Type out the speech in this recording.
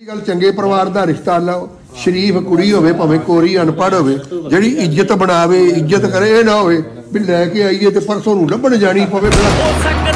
ਇਹ ਗੱਲ ਚੰਗੇ ਪਰਿਵਾਰ ਦਾ ਰਿਸ਼ਤਾ ਲਓ, ਸ਼ਰੀਫ ਕੁੜੀ ਹੋਵੇ, ਭਾਵੇਂ ਕੋਰੀ, ਅਨਪੜ੍ਹ ਹੋਵੇ, ਜਿਹੜੀ ਇੱਜ਼ਤ ਬਣਾਵੇ, ਇੱਜ਼ਤ ਕਰੇ, ਇਹ ਨਾ ਹੋਵੇ ਵੀ ਲੈ ਕੇ ਆਈਏ ਤੇ ਪਰਸੋਂ ਨੂੰ ਲੱਭਣ ਜਾਣੀ ਪਵੇ। ਬਲਾ